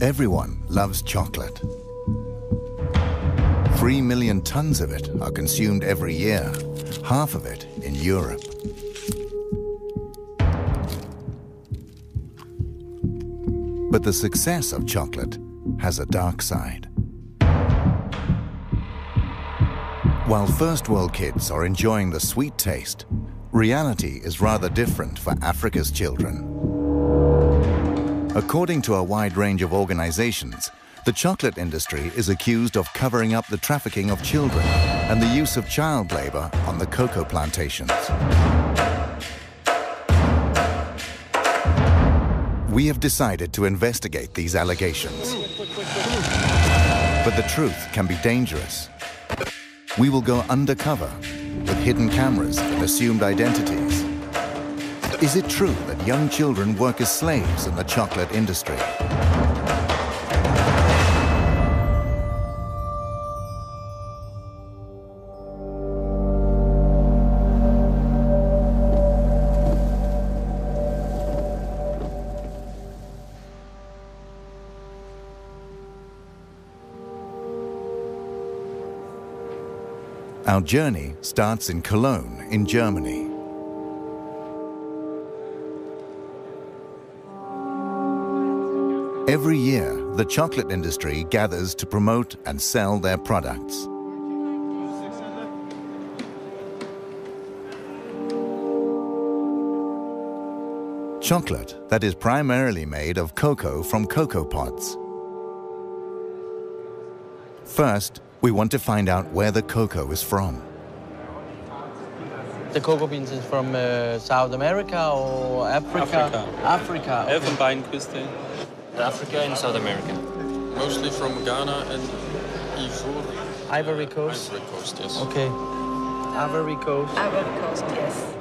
Everyone loves chocolate. Three million tons of it are consumed every year, half of it in Europe. But the success of chocolate has a dark side. While first world kids are enjoying the sweet taste, reality is rather different for Africa's children. According to a wide range of organizations, the chocolate industry is accused of covering up the trafficking of children and the use of child labor on the cocoa plantations. We have decided to investigate these allegations. But the truth can be dangerous. We will go undercover with hidden cameras and assumed identities. Is it true that young children work as slaves in the chocolate industry? Our journey starts in Cologne in Germany. Every year, the chocolate industry gathers to promote and sell their products. Chocolate that is primarily made of cocoa from cocoa pods. First, we want to find out where the cocoa is from. The cocoa beans is from uh, South America or Africa? Africa. Africa. okay. Elfenbeinküste. Africa and South America. Mostly from Ghana and Ivory. Ivory Coast. Ivory Coast, yes. Okay. Ivory Coast. Ivory Coast, yes.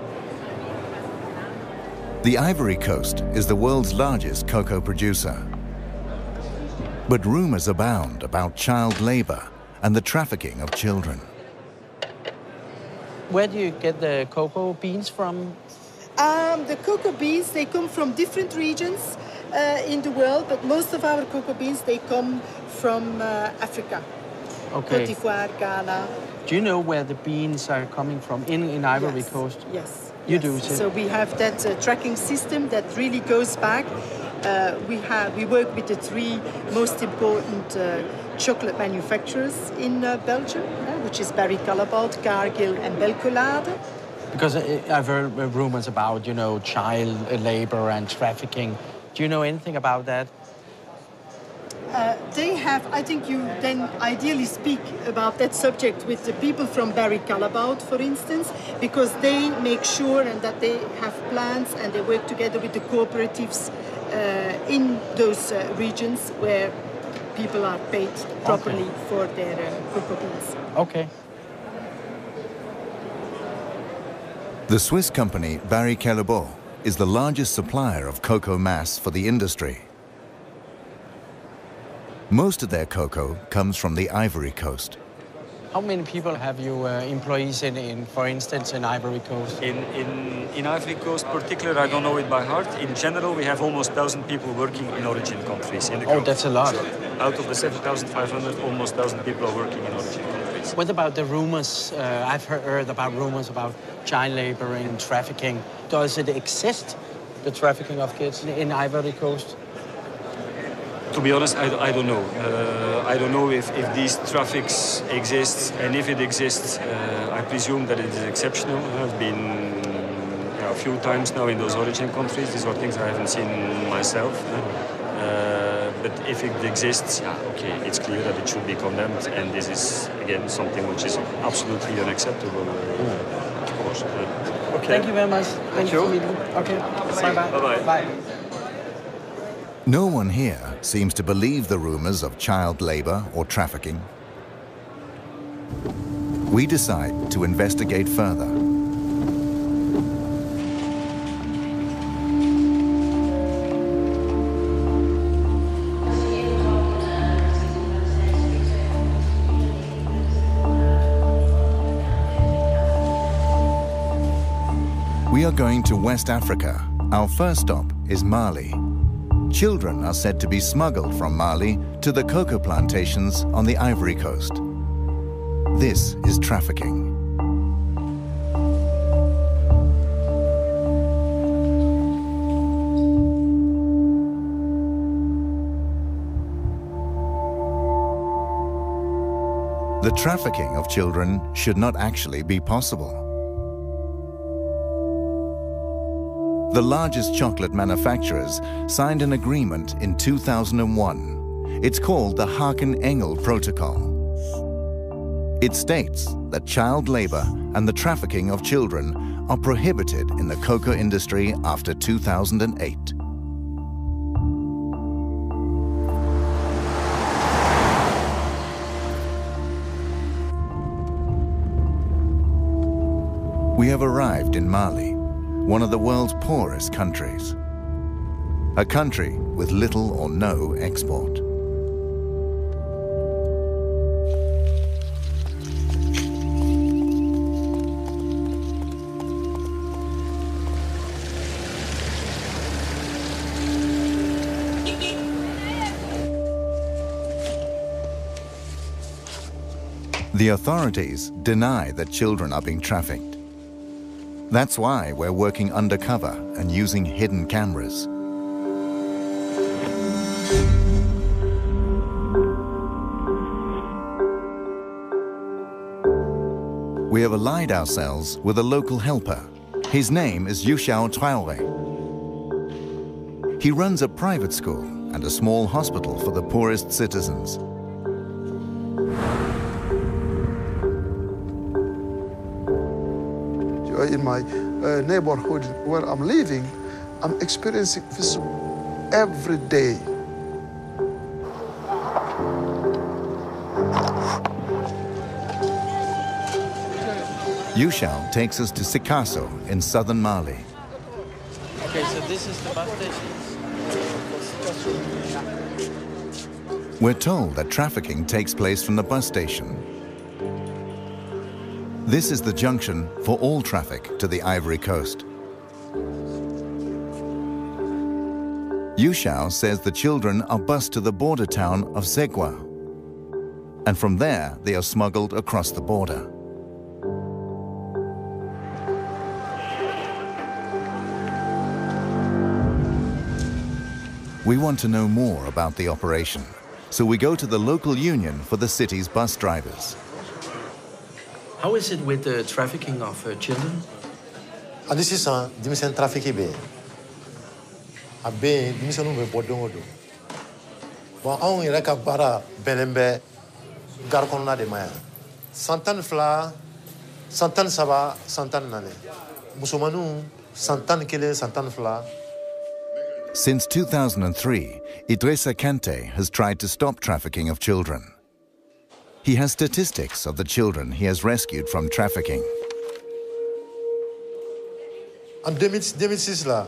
The Ivory Coast is the world's largest cocoa producer. But rumors abound about child labor and the trafficking of children. Where do you get the cocoa beans from? Um, the cocoa beans, they come from different regions uh, in the world, but most of our cocoa beans, they come from uh, Africa. Okay. Cote d'Ivoire, Ghana. Do you know where the beans are coming from in, in Ivory yes. Coast? Yes. You yes. do, too? So we have that uh, tracking system that really goes back. Uh, we have we work with the three most important uh, chocolate manufacturers in uh, Belgium, uh, which is Barry Callebaut, Cargill, and Belcolade. Because I've heard rumors about, you know, child labor and trafficking. Do you know anything about that? Uh, they have, I think you then ideally speak about that subject with the people from Barry Callebaut, for instance, because they make sure and that they have plans and they work together with the cooperatives uh, in those uh, regions where people are paid properly for their uh, cocoa beans. Okay. The Swiss company Barry Callebaut is the largest supplier of cocoa mass for the industry. Most of their cocoa comes from the Ivory Coast. How many people have you uh, employees in, in, for instance, in Ivory Coast? In, in, in Ivory Coast particular, I don't know it by heart. In general, we have almost 1,000 people working in origin countries. In the Oh, group. that's a lot. Out of the 7,500, almost 1,000 people are working in origin countries. What about the rumors? Uh, I've heard, about rumors about child labor and trafficking. Does it exist, the trafficking of kids in, Ivory Coast? To be honest, I, I don't know. Uh, I don't know if, if these traffics exist, and if it exists, uh, I presume that it is exceptional. I've been a few times now in those origin countries. These are things I haven't seen myself. Uh, but if it exists, yeah, okay, it's clear that it should be condemned, and this is again something which is absolutely unacceptable. uh, Of course. okay. Thank you very much. Thank you. for meeting. Okay. Bye-bye. Bye-bye. Bye. No one here seems to believe the rumors of child labor or trafficking. We decide to investigate further. Are going to West Africa. Our first stop is Mali. children are said to be smuggled from Mali to the cocoa plantations on the Ivory Coast. This is trafficking. The trafficking of children should not actually be possible. The largest chocolate manufacturers signed an agreement in 2001. It's called the Harkin-Engel Protocol. It states that child labor and the trafficking of children are prohibited in the cocoa industry after 2008. We have arrived in Mali, one of the world's poorest countries. A country with little or no export. The authorities deny that children are being trafficked. That's why we're working undercover and using hidden cameras. We have allied ourselves with a local helper. His name is Yushao Traore. He runs a private school and a small hospital for the poorest citizens. In my uh, neighborhood where I'm living, I'm experiencing this every day. Yushao takes us to Sikasso in southern Mali. Okay, so this is the bus station. We're told that trafficking takes place from the bus station. This is the junction for all traffic to the Ivory Coast. Yushao says the children are bused to the border town of Segua, and from there they are smuggled across the border. We want to know more about the operation, so we go to the local union for the city's bus drivers. How is it with the trafficking of uh, children? Ah, ani sisan denmisɛn uh, trafiki bɛ yen a bɛ yen denmisɛnninw bɛ bɔ don o don bon anw yɛrɛ ka baara bɛnnen bɛ gari kɔnɔna de ma yan san tan ni fila san tan ni saba san tan ni naani musomaninw san tan ni kelen san tan ni fila Since 2003, Idrissa Kante has tried to stop trafficking of children. He has statistics of the children he has rescued from trafficking. en 2006 la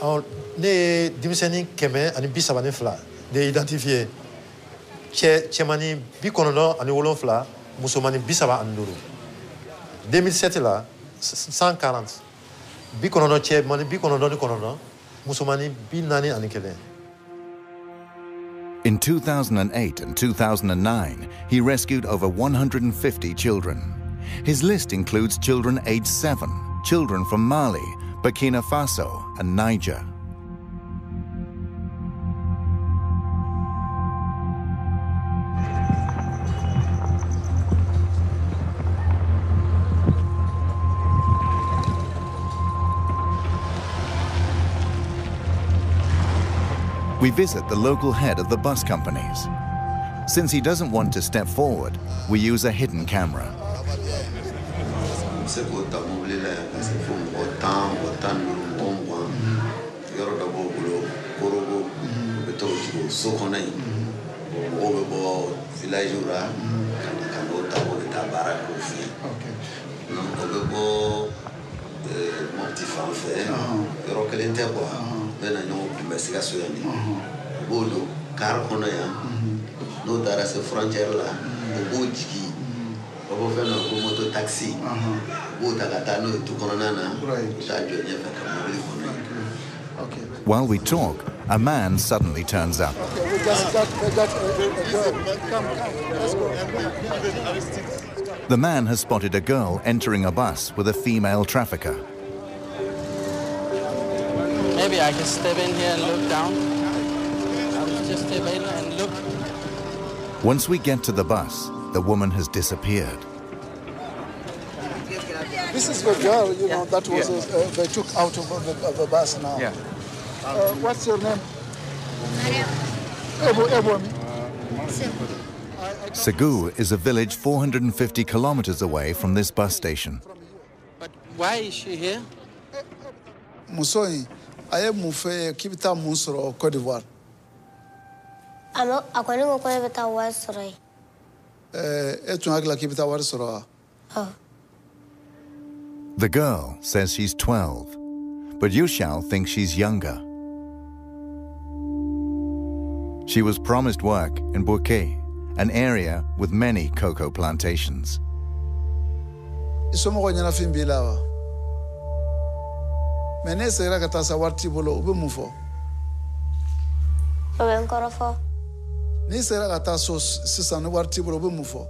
ɔ, ne denmisɛnnin kɛmɛ ani bi saba ni fila. Bi bi saba ani duuru 2007 la 140 bi bi ni bi In 2008 and 2009, he rescued over 150 children. His list includes children aged 7, children from Mali, Burkina Faso, and Niger. We visit the local head of the bus companies. Since he doesn't want to step forward, we use a hidden camera. se k'o ta mobili la yan ka se fo mɔgɔ tan mɔgɔ tan ni duuru mɔgɔ mugan yɔrɔ dɔ b'o bolo korogo u bɛ taa o jigin o so kɔnɔ yen mɔgɔw bɛ bɔ vilaziw la ka na n'o ta o bɛ taa baara kɛ o fɛ yen o bɛ bɔ mɔpiti fan fɛ yɔrɔ kelen tɛ kuwa bɛɛ na ɲɔgɔn kunbɛn sikaso yan de u b'o don kari kɔnɔ yan n'o taara se furancɛri la o b'o jigin o b'o fɛn dɔ ko moto taxi u b'o ta ka taa n'o ye tu kɔnɔna na u bɛ jɔ ɲɛfɛ ka mobili kɔnɔ While we talk, a man suddenly turns up. We just got, we got a, a girl. Come, come, let's go. The man has spotted a girl entering a bus with a female trafficker. Maybe I can step in here and look down. I'll just step in and look. Once we get to the bus, the woman has disappeared. This is the girl, you know, that was uh, they took out of the, of the bus now. Yeah. Uh, what's your name? Ebo, Ebo. Segu is a village 450 kilometers away from this bus station. But why is she here? Musoi, aye mufe kibita musoro Côte d'Ivoire. Ama akwani ngo ko beta wasrai. Eh, etu agla kibita war soro. Oh. The girl says she's 12, but Yushao thinks she's younger. She was promised work in Bouaké, an area with many cocoa plantations. Isomo ko nyana fin bilawa. Mene sera kata sa warti bolo ube mufo. Oben korofo. Ni sera kata so sisan ni warti bolo ube mufo.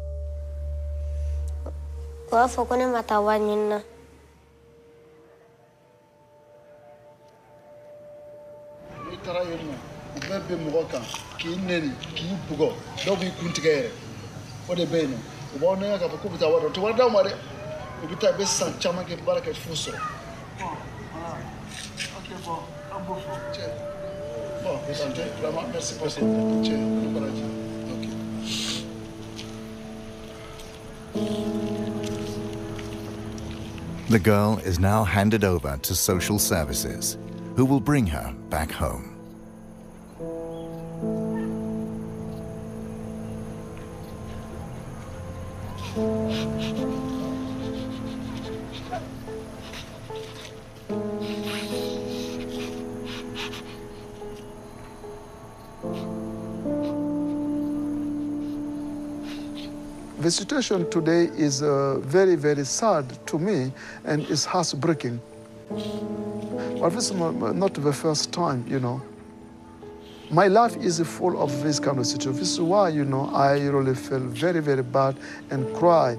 Wa fo ko ne mata wanyina. I taara yen nɔ u bɛɛ bɛ mɔgɔ kan k'i neni k'i bugɔ dɔw b'i kun tigɛ yɛrɛ o de bɛ yen nɔ u b'aw nɛgɛ k'a fɔ k'u bɛ taa wari dɔ u tɛ wari d'aw ma dɛ u bɛ taa i bɛ san caman kɛ baara kɛ fo sɔrɔ. The girl is now handed over to social services, who will bring her back home. Situation today is uh, very, very sad to me and it's heartbreaking. But this is not the first time, you know. My life is full of this kind of situation. This is why, you know, I really feel very, very bad and cry.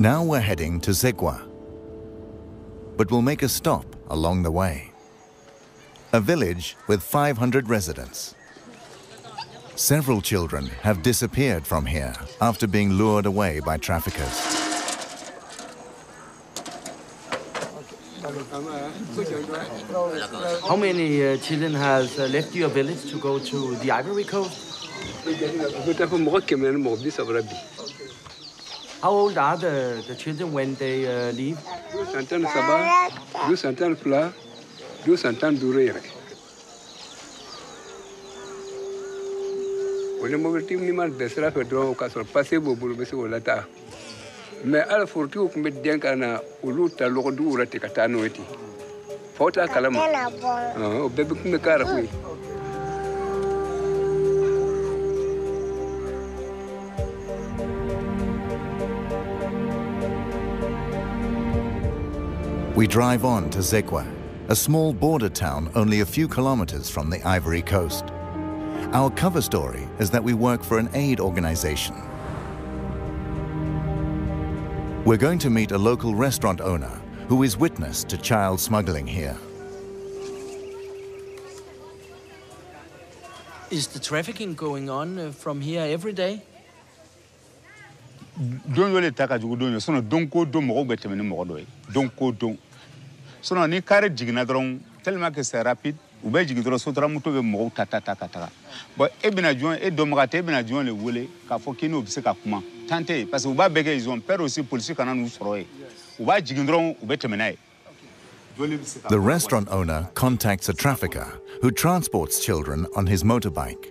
Now we're heading to Zegwa, but we'll make a stop along the way. A village with 500 residents. Several children have disappeared from here after being lured away by traffickers. How many uh, children has uh, left your village to go to the Ivory Coast? How old are the, the children when they uh, leave? santan saba du santan fila du santan duuru yɛrɛ o ni mobilitigi ni ma bɛn sira fɛ dɔrɔn k'a sɔrɔ pase b'o bolo bɛ se k'o lataa mɛ ala forotigiw tun bɛ dɛn ka na olu ta lɔgɔduguw la ten ka taa n'o ye ten faw t'a kalama Ɔhɔn, o bɛɛ bɛ We drive on to Zegwa, a small border town only a few kilometers from the Ivory Coast. Our cover story is that we work for an aid organization. We're going to meet a local restaurant owner who is witness to child smuggling here. Is the trafficking going on uh, from here every day? don dɔ le ta ka jugu don ye sinɔn don ko don mɔgɔw bɛ tɛmɛ ni mɔgɔ dɔ ye don ko don sinɔn ni kari jiginna dɔrɔn tellement que c'est rapide u bɛ jigin dɔrɔn sotarama moto bɛ mɔgɔw ta ta ta ka taga bɔn e bɛna jɔn e dɔnbaga tɛ e bɛna jɔn le wele k'a fɔ k'i n'o bɛ se ka kuma tan tɛ yen parce que u b'a bɛɛ kɛ ils ont peur aussi polisi kana n'u sɔrɔ yen u b'a jigin dɔrɔn u bɛ tɛmɛ n'a ye The restaurant owner contacts a trafficker who transports children on his motorbike.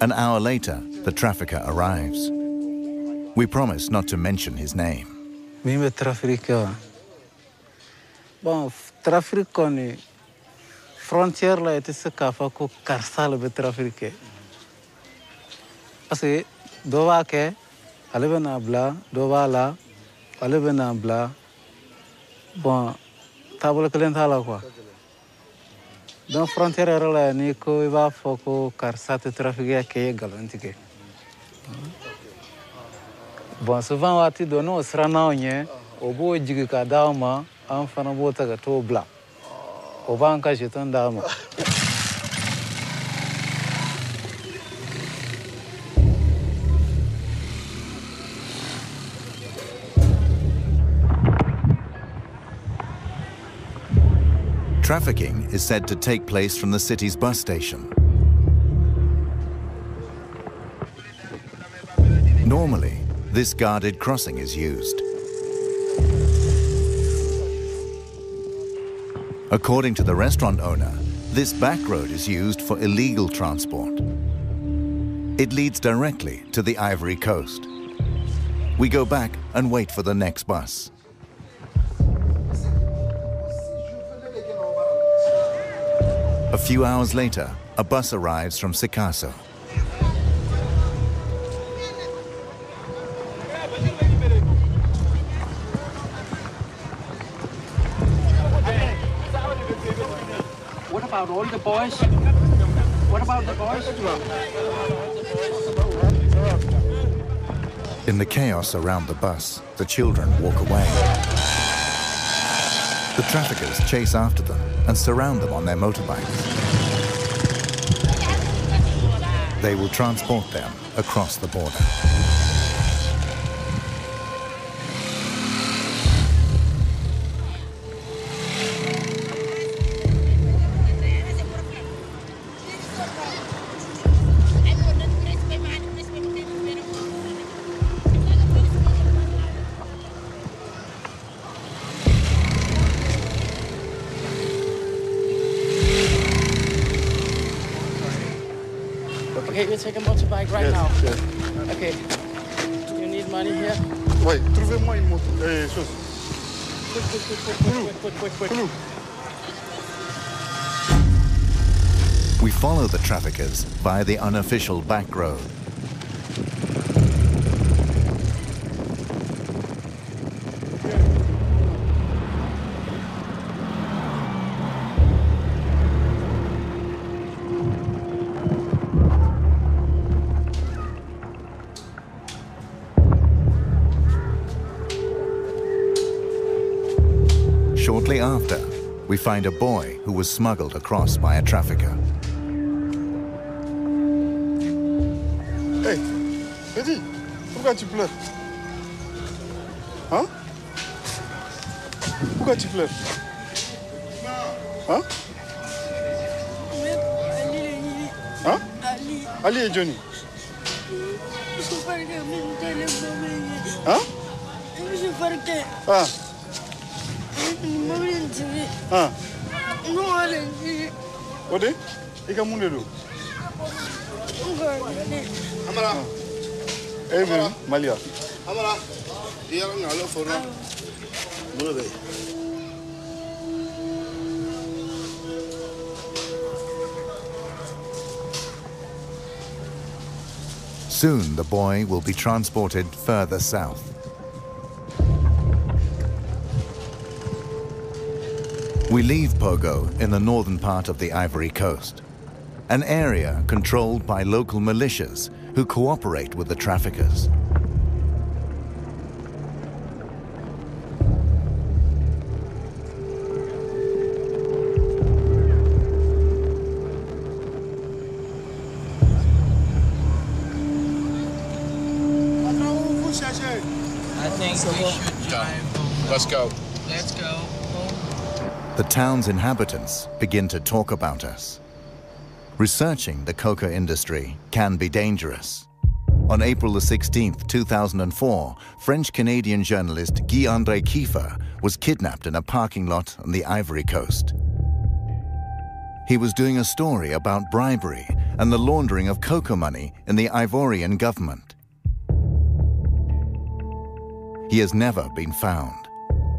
An hour later, the trafficker arrives. We promise not to mention his name. Mimi trafficker. Bon, traffic koni frontière la ete se kafa ko karsal be traffic Parce que dɔ b'a kɛ ale bɛ n'a bila dɔ la ale bɛ n'a bila bɔn taabolo kelen t'a la frontière ko i b'a fɔ ko karisa tɛ kɛ i bɔn souvent n'o jigi ka an fana t'o o b'an ka Trafficking is said to take place from the city's bus station. Normally, this guarded crossing is used. According to the restaurant owner, this back road is used for illegal transport. It leads directly to the Ivory Coast. We go back and wait for the next bus. A few hours later, a bus arrives from Sikasso. Boys? What about the boys? In the chaos around the bus, the children walk away. The traffickers chase after them and surround them on their motorbikes. They will transport them across the border. me take a motorbike right yes, now. Yes. Okay. You need money here? Trouvez-moi une moto. Eh, quick, quick, quick, quick, quick, quick, quick, quick. We follow the traffickers by the unofficial back road find a boy who was smuggled across by a trafficker. Hey, Eddie, pourquoi tu pleures Hein Pourquoi tu pleures Hein Hein Ali et Johnny. Hein Ah, ah. Ode, ika mun do? Amara. Eh, bien, Malia. Amara. Dia orang ngalo forno. Mula be. Soon the boy will be transported further south. We leave Pogo in the northern part of the Ivory Coast, an area controlled by local militias who cooperate with the traffickers. Town's inhabitants begin to talk about us. Researching the cocoa industry can be dangerous. On April the 16th, 2004, French-Canadian journalist Guy-André Kieffer was kidnapped in a parking lot on the Ivory Coast. He was doing a story about bribery and the laundering of cocoa money in the Ivorian government. He has never been found,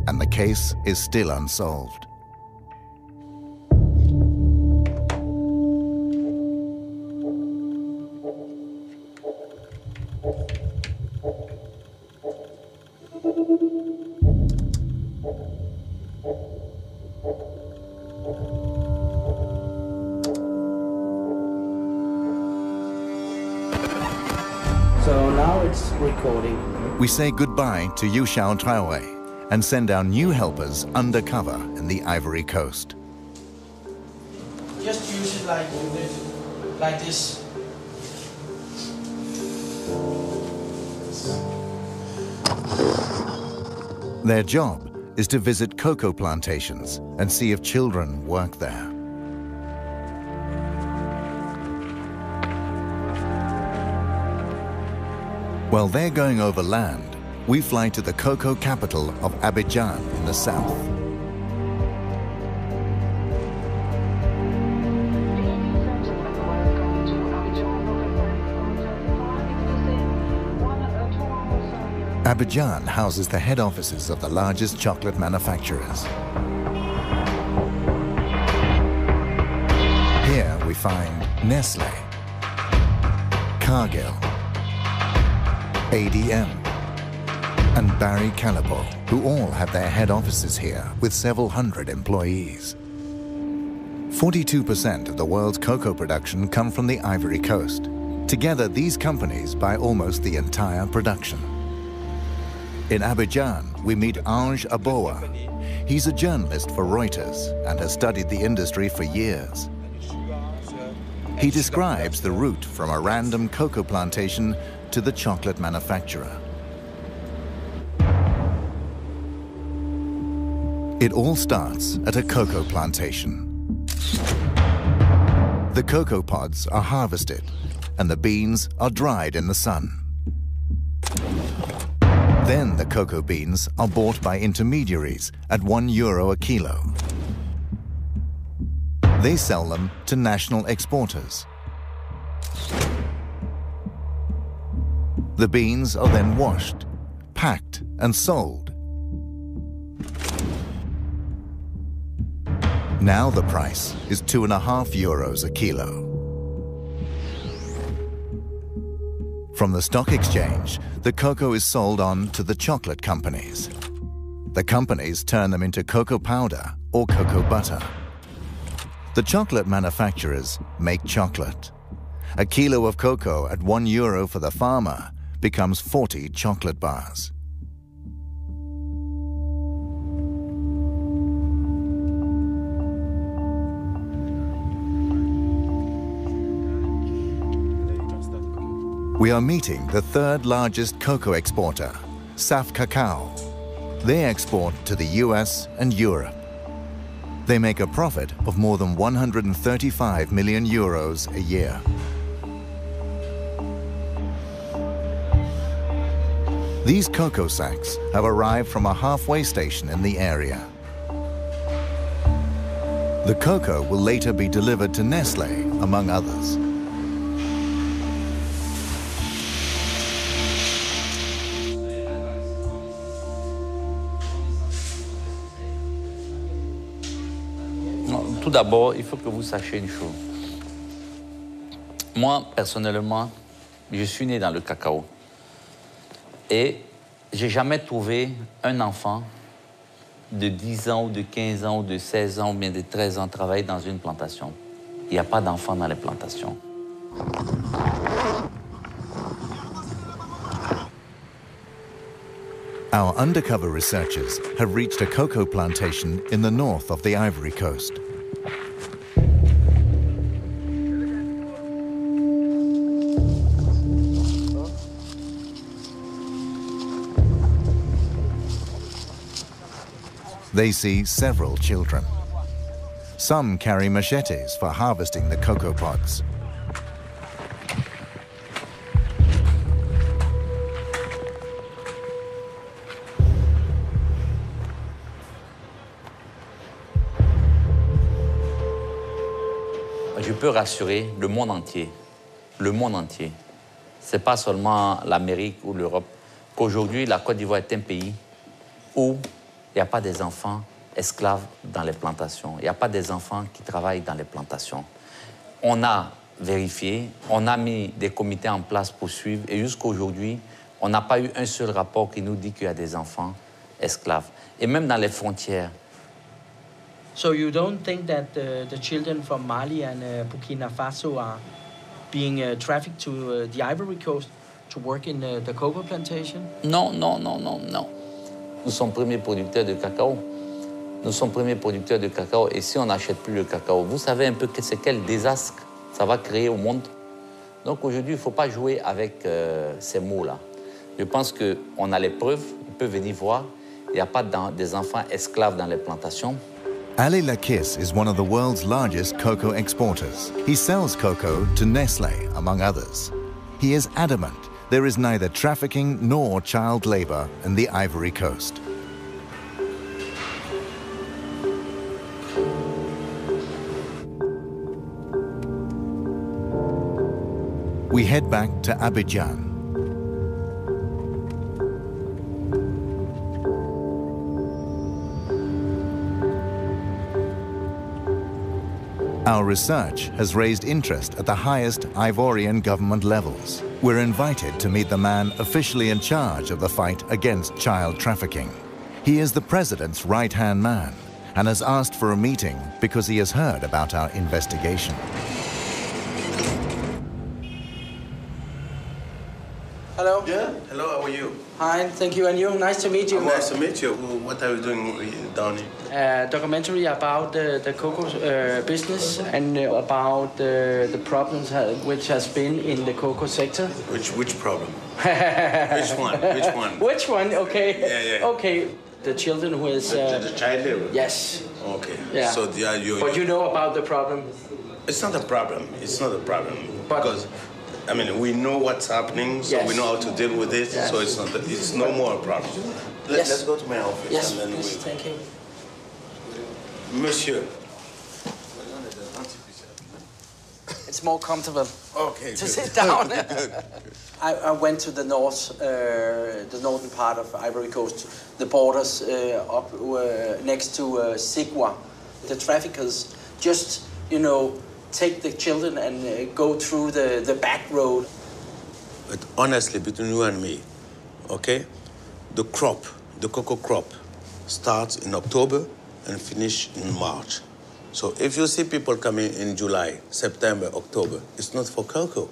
and the case is still unsolved. We say goodbye to Yushao Traore and send our new helpers undercover in the Ivory Coast. Just use it like like this. Their job is to visit cocoa plantations and see if children work there. While they're going over land, we fly to the cocoa capital of Abidjan in the south. Abidjan houses the head offices of the largest chocolate manufacturers. Here we find Nestle, Cargill, ADM, and Barry Callebaut, who all have their head offices here with several hundred employees. 42% of the world's cocoa production come from the Ivory Coast. Together, these companies buy almost the entire production. In Abidjan, we meet Ange Aboa. He's a journalist for Reuters and has studied the industry for years. He describes the route from a random cocoa plantation to the chocolate manufacturer. It all starts at a cocoa plantation. The cocoa pods are harvested and the beans are dried in the sun. Then the cocoa beans are bought by intermediaries at one euro a kilo. They sell them to national exporters. The beans are then washed, packed and sold. Now the price is two and a half euros a kilo. From the stock exchange, the cocoa is sold on to the chocolate companies. The companies turn them into cocoa powder or cocoa butter. The chocolate manufacturers make chocolate. A kilo of cocoa at one euro for the farmer becomes 40 chocolate bars. We are meeting the third largest cocoa exporter, Saf Cacao. They export to the US and Europe. They make a profit of more than 135 million euros a year. These cocoa sacks have arrived from a halfway station in the area. The cocoa will later be delivered to Nestle, among others. Tout d'abord, il faut que vous sachiez une chose. Moi, personnellement, je suis né dans le cacao. Et j'ai jamais trouvé un enfant de 10 ans ou de 15 ans ou de 16 ans ou bien de 13 ans travailler dans une plantation. Il n'y a pas d'enfants dans les plantations. Our undercover researchers have reached a cocoa plantation in the north of the Ivory Coast. They see several children. Some carry machetes for harvesting the cocoa pods. je peux rassurer le monde entier, le monde entier. Ce n'est pas seulement l'Amérique ou l'Europe, qu'aujourd'hui la Côte d'Ivoire est un pays où il n'y a pas des enfants esclaves dans les plantations, il n'y a pas des enfants qui travaillent dans les plantations. On a vérifié, on a mis des comités en place pour suivre et jusqu'à aujourd'hui, on n'a pas eu un seul rapport qui nous dit qu'il y a des enfants esclaves. Et même dans les frontières. So you don't think that the, the children from Mali and uh, Burkina Faso are being uh, trafficked to uh, the Ivory Coast to work in uh, the cocoa plantation? Non, non, non, non, non. Nous sommes premiers producteurs de cacao. Nous sommes premiers producteurs de cacao et si on n'achète plus le cacao, vous savez un peu c'est quel désastre ça va créer au monde. Donc aujourd'hui, il ne faut pas jouer avec euh, ces mots-là. Je pense qu'on a les preuves, on peut venir voir. Il n'y a pas des enfants esclaves dans les plantations. Ali Lakis is one of the world's largest cocoa exporters. He sells cocoa to Nestle, among others. He is adamant there is neither trafficking nor child labor in the Ivory Coast. We head back to Abidjan. Our research has raised interest at the highest Ivorian government levels. We're invited to meet the man officially in charge of the fight against child trafficking. He is the president's right-hand man and has asked for a meeting because he has heard about our investigation. Hello. Yeah. Hello. How are you? Hi. Thank you. And you? Nice to meet you. Oh, nice to meet you. What are you doing down here? A documentary about the, the cocoa uh, business and uh, about uh, the problems which has been in the cocoa sector. Which which problem? which one? Which one? Which one? Okay. Yeah, yeah. Okay. The children who is. The, the child labor. Yes. Okay. Yeah. So the, you. But you know about the problem. It's not a problem. It's not a problem but, because I mean, we know what's happening, so yes. we know how to deal with it. Yes. So it's not. It's no more a problem. Let, yes. Let's go to my office. Yes, and then please. we... Thank you. Monsieur. It's more comfortable. Okay. To good. sit down. good, good. I, I, went to the north, uh, the northern part of Ivory Coast, the borders uh, up uh, next to uh, Sigua. The traffickers just, you know, take the children and uh, go through the, the back road. But honestly, between you and me, okay, the crop, the cocoa crop, starts in October and finish in March. So if you see people coming in July, September, October, it's not for cocoa.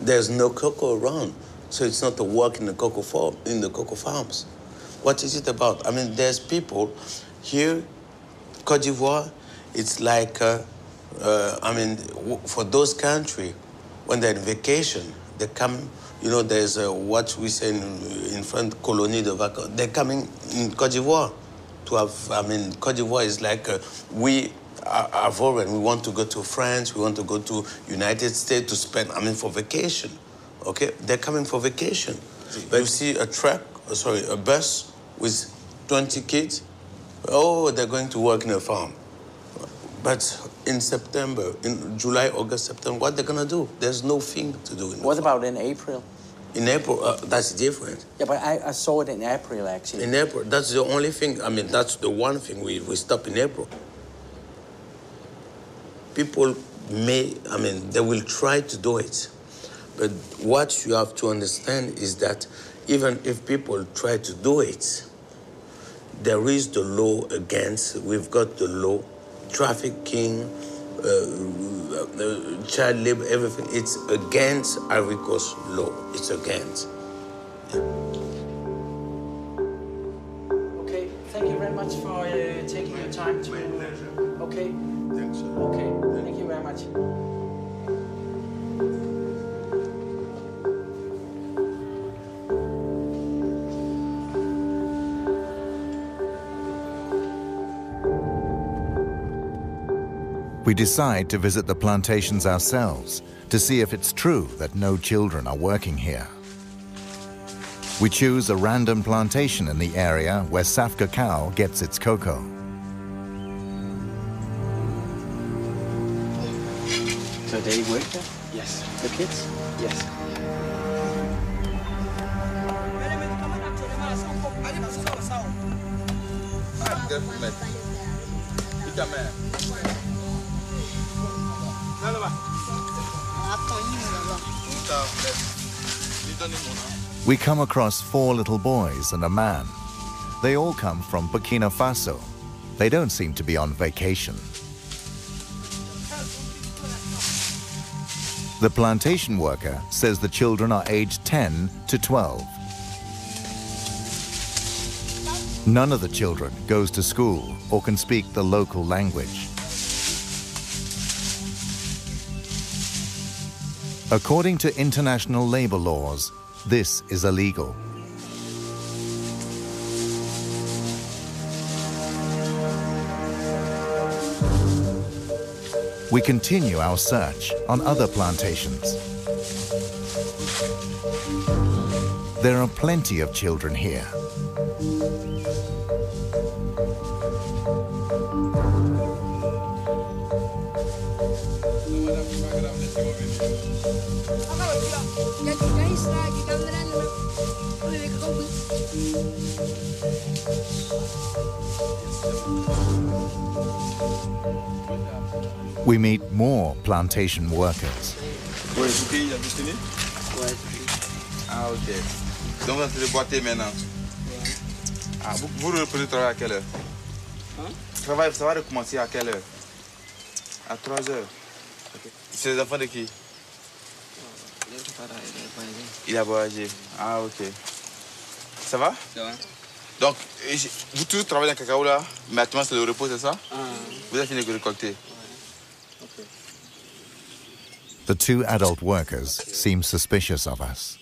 There's no cocoa around, so it's not a work in the cocoa farm, in the cocoa farms. What is it about? I mean, there's people here, Cote d'Ivoire. It's like, uh, uh, I mean, for those countries, when they're on vacation, they come. You know, there's a, what we say in, in French, colonie de vacances. They're coming in Cote d'Ivoire to have. I mean, Cote d'Ivoire is like uh, we are Ivorian, we want to go to France, we want to go to United States to spend, I mean, for vacation, okay? They're coming for vacation. But you see a truck, sorry, a bus with 20 kids, oh, they're going to work in a farm. But in September, in July, August, September, what they're gonna do? There's no thing to do. what about in April? In April, uh, that's different. Yeah, but I, I, saw it in April, actually. In April, that's the only thing, I mean, that's the one thing we, we stop in April people may, I mean, they will try to do it. But what you have to understand is that even if people try to do it, there is the law against, we've got the law, trafficking, uh, uh, child labor, everything. It's against Ivory Coast law. It's against. Yeah. Okay, thank you very much for uh, taking your time to. My pleasure. Okay. Thanks. Okay, thank you very much. We decide to visit the plantations ourselves to see if it's true that no children are working here. We choose a random plantation in the area where Saf Cacao gets its cocoa. So they work there? Yes. The kids? Yes. We come across four little boys and a man. They all come from Burkina Faso. They don't seem to be on vacation. The plantation worker says the children are aged 10 to 12. None of the children goes to school or can speak the local language. According to international labor laws, this is illegal. We continue our search on other plantations. There are plenty of children here. We meet more plantation workers. Ah, ok. Donc, vous êtes boiter maintenant Ah, vous, vous reprenez le travail à quelle heure Hein Travail, ça va recommencer à quelle heure À 3 heures. Ok. C'est les enfants de qui Il a voyagé. Ah, ok. Ça va Ça va. Donc, vous tous travaillez dans le cacao là, mais actuellement c'est le repos, c'est ça Ah, Vous avez fini de récolter The two adult workers seem suspicious of us.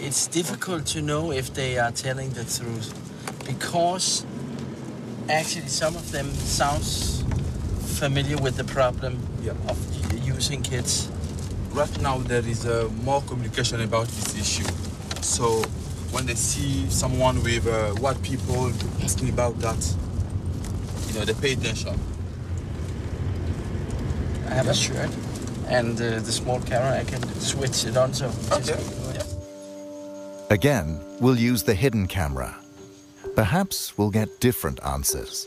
It's difficult to know if they are telling the truth because actually some of them sounds familiar with the problem of using kids. Right now, there is uh, more communication about this issue. So, when they see someone with uh, white people asking about that, you know, they pay attention. I have a shirt and uh, the small camera. I can switch it on so. Okay. Again, we'll use the hidden camera. Perhaps we'll get different answers.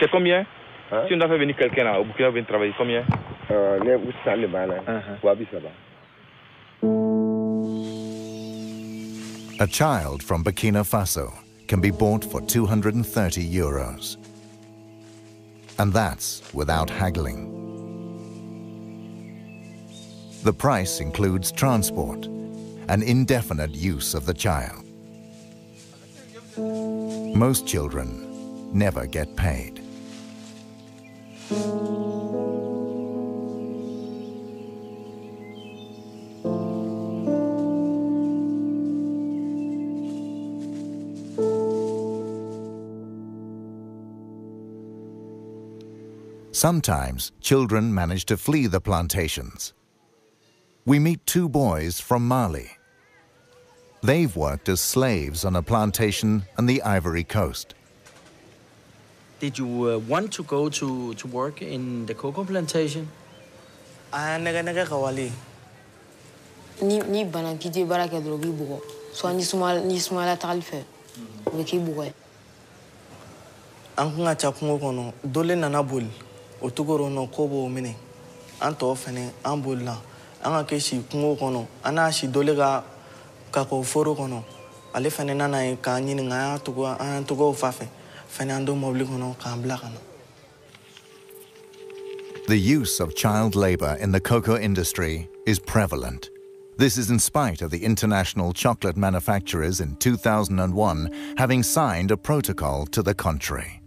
C'est combien Si on doit faire venir quelqu'un là, au Burkina venir travailler, combien Ne u san de b'a la. Wa bi saba. A child from Burkina Faso can be bought for 230 euros. And that's without haggling. The price includes transport and indefinite use of the child. Most children never get paid. Sometimes children manage to flee the plantations. We meet two boys from Mali. They've worked as slaves on a plantation on the Ivory Coast. Did you uh, want to go to, to work in the cocoa plantation? a nɛgɛ nɛgɛ ka wale ni ni bana k'i tɛ baara kɛ dɔrɔn u b'i bugɔ soit ni suma ni sumayala tagali fɛ u bɛ k'i bugɔ ye an kun ka ca kungo kɔnɔ dole nana boli o togoro nɔ ko b'o minɛ an tɔw fɛnɛ an bolila an ka kɛ si kungo kɔnɔ an n'a si dole ka kakɔ foro kɔnɔ ale fɛnɛ nana ye k'an ɲininga an y'a togo an y'an togow fa fɛ na The use of child labor in the cocoa industry is prevalent. This is in spite of the international chocolate manufacturers in 2001 having signed a protocol to the contrary.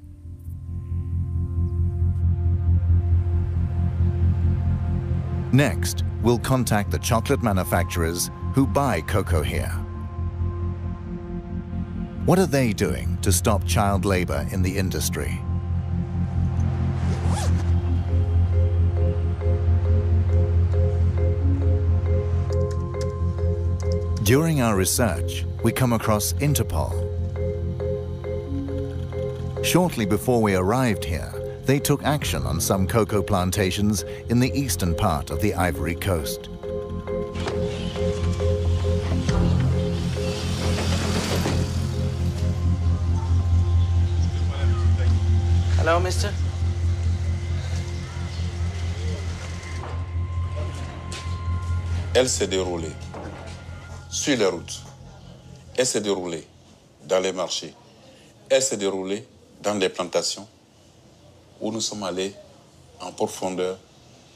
Next, we'll contact the chocolate manufacturers who buy cocoa here. What are they doing to stop child labor in the industry? During our research, we come across Interpol. Shortly before we arrived here, they took action on some cocoa plantations in the eastern part of the Ivory Coast. Hello. Elle s'est déroulée sur les routes. Elle s'est déroulée dans les marchés. Elle s'est déroulée dans les plantations où nous sommes allés en profondeur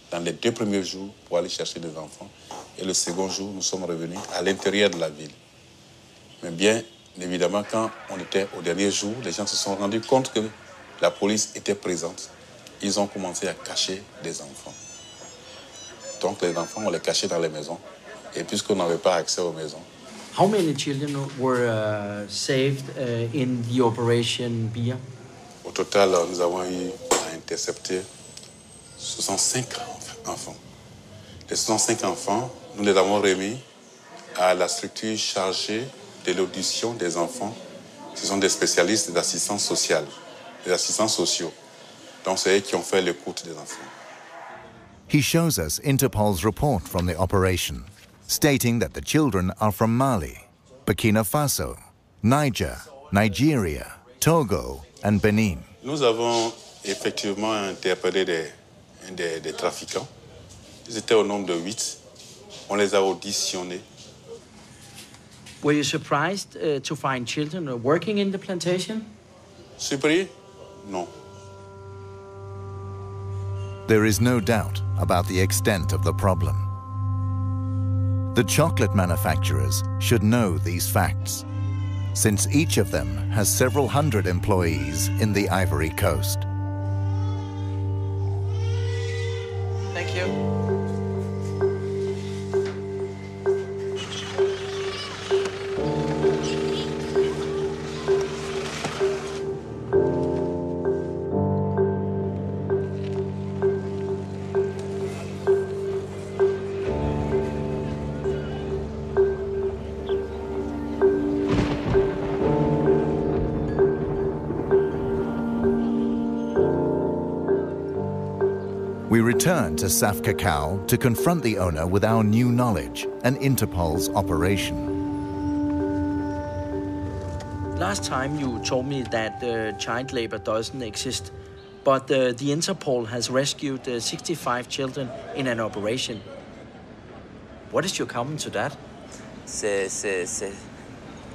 dans les deux premiers jours pour aller chercher des enfants. Et le second jour, nous sommes revenus à l'intérieur de la ville. Mais bien évidemment, quand on était au dernier jour, les gens se sont rendus compte que la police était présente. Ils ont commencé à cacher des enfants. Donc les enfants, on les cachait dans les maisons. Et puisqu'on n'avait pas accès aux maisons, How many children were uh, saved uh, in the operation Bia? au total, nous avons eu à intercepter 65 enf- enfants. Les 65 enfants, nous les avons remis à la structure chargée de l'audition des enfants. Ce sont des spécialistes d'assistance sociale, des assistants sociaux. Donc, c'est eux qui ont fait l'écoute des enfants. He shows us Interpol's report from the operation, stating that the children are from Mali, Burkina Faso, Niger, Nigeria, Togo, and Benin. Nous avons effectivement interpellé des, des, des trafiquants. Ils étaient au nombre de 8. On les a auditionnés. Were you surprised uh, to find children working in the plantation? Surpris Non. There is no doubt about the extent of the problem. The chocolate manufacturers should know these facts, since each of them has several hundred employees in the Ivory Coast. To Saf Cacao to confront the owner with our new knowledge and Interpol's operation. Last time you told me that uh, child labor doesn't exist, but uh, the Interpol has rescued uh, 65 children in an operation. What is your comment to that? c'est- c'est c'est-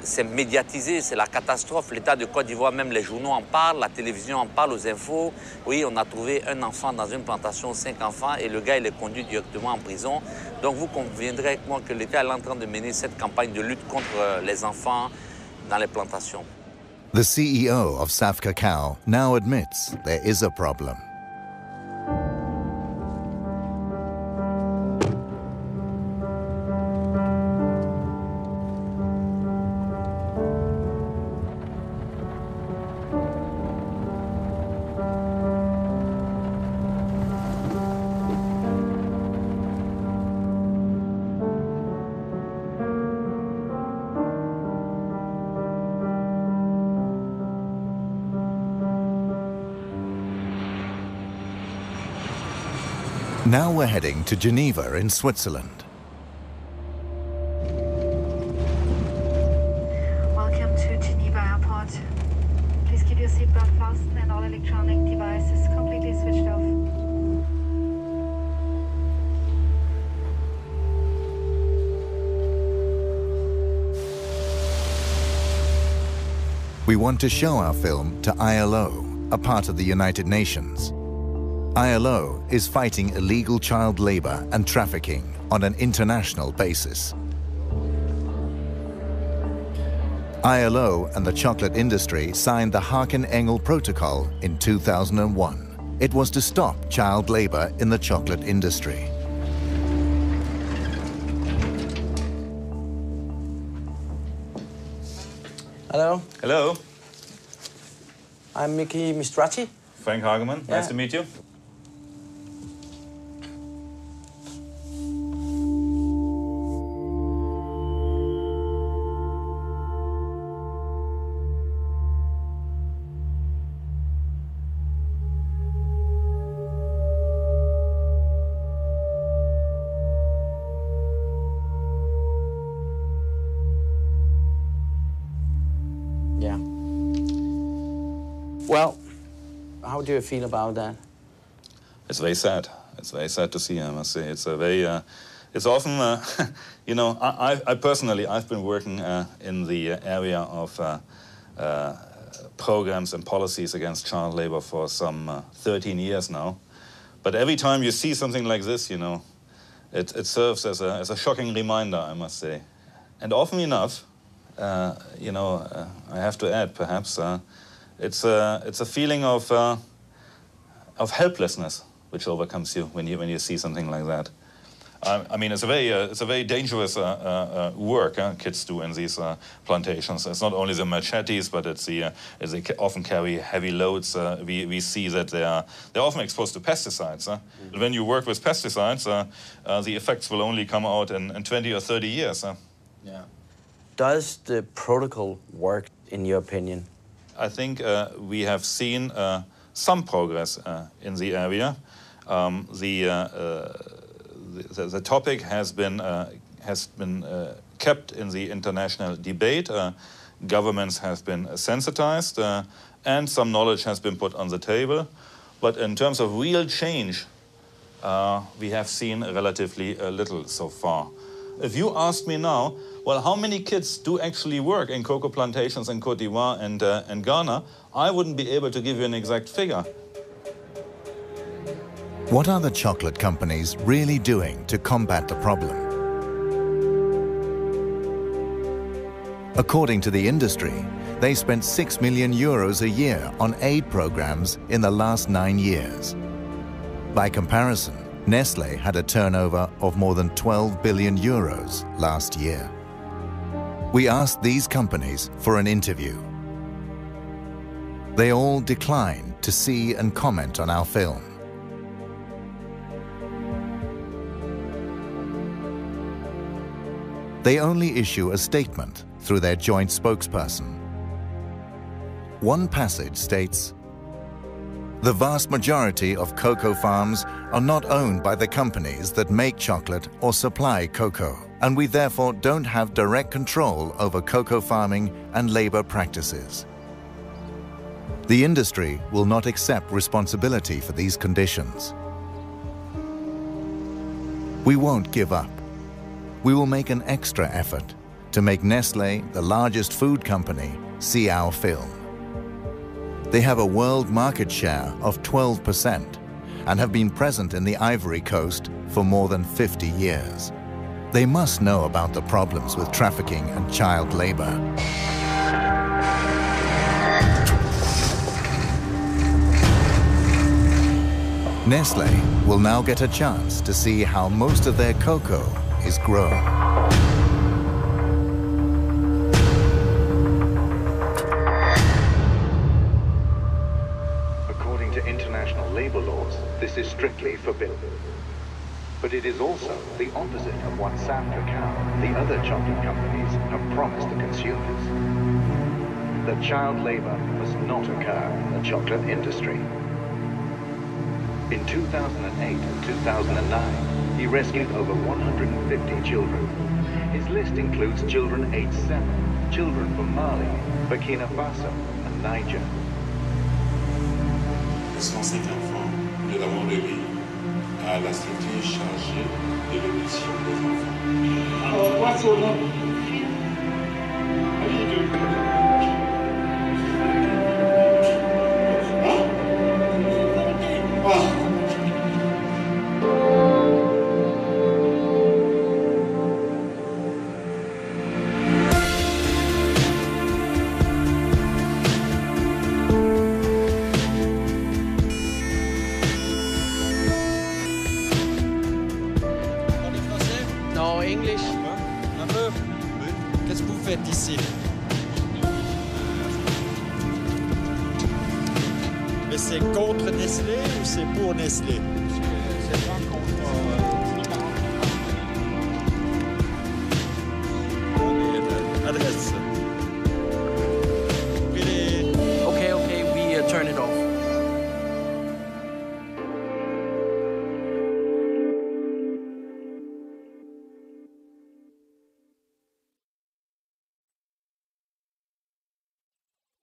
c'est médiatisé, c'est la catastrophe. L'État de Côte d'Ivoire, même les journaux en parlent, la télévision en parle, aux infos. Oui, on a trouvé un enfant dans une plantation, cinq enfants, et le gars, il est conduit directement en prison. Donc vous conviendrez avec moi que l'État est en train de mener cette campagne de lutte contre euh, les enfants dans les plantations. The CEO of Saf Cacao now admits there is a problem. Heading to Geneva in Switzerland. Welcome to Geneva Airport. Please keep your seatbelt fastened and all electronic devices completely switched off. We want to show our film to ILO, a part of the United Nations. ILO is fighting illegal child labor and trafficking on an international basis. ILO and the chocolate industry signed the Harkin Engel Protocol in 2001. It was to stop child labor in the chocolate industry. Hello. Hello. I'm Miki Mistrati. Frank Hagemann. Yeah. Nice to meet you. Do you feel about that? It's very sad. It's very sad to see. I must say, it's a very. Uh, it's often, uh, you know, I, I, personally, I've been working uh, in the area of uh, uh, programs and policies against child labor for some uh, 13 years now. But every time you see something like this, you know, it, it serves as a, as a shocking reminder, I must say. And often enough, you know, I have to add, perhaps, it's a it's a feeling of of helplessness which overcomes you when you when you see something like that. I, I mean, it's a very uh, it's a very dangerous uh, uh, uh, work uh, kids do in these uh, plantations. It's not only the machetes, but it's the uh, it's they often carry heavy loads. Uh, we we see that they are they're often exposed to pesticides. Huh? But when you work with pesticides, uh, uh, the effects will only come out in, in 20 or 30 years. Huh? Yeah. Does the protocol work, in your opinion? I think uh, we have seen uh, some progress uh, in the area. Um, the, uh, uh, the the topic has been has been kept in the international debate. Governments have been sensitized, and some knowledge has been put on the table. But in terms of real change, uh, we have seen relatively uh, little so far. If you ask me now, well, how many kids do actually work in cocoa plantations in Cote d'Ivoire and, uh, and Ghana, I wouldn't be able to give you an exact figure. What are the chocolate companies really doing to combat the problem? According to the industry, they spent 6 million euros a year on aid programs in the last nine years. By comparison, Nestle had a turnover of more than 12 billion euros last year. We asked these companies for an interview. They all declined to see and comment on our film. They only issue a statement through their joint spokesperson. One passage states, The vast majority of cocoa farms are not owned by the companies that make chocolate or supply cocoa, and we therefore don't have direct control over cocoa farming and labor practices. The industry will not accept responsibility for these conditions. We won't give up. We will make an extra effort to make Nestle, the largest food company, see our film. They have a world market share of 12% and have been present in the Ivory Coast for more than 50 years. They must know about the problems with trafficking and child labor. Nestle will now get a chance to see how most of their cocoa is grown. But it is also the opposite of what Sam Cacao, the other chocolate companies, have promised the consumers. That child labor must not occur in the chocolate industry. In 2008 and 2009, he rescued over 150 children. His list includes children aged 7, children from Mali, Burkina Faso, and Niger. Les 105 enfants, nous l'avons remis à la structure chargée de l'audition des enfants. Alors, nom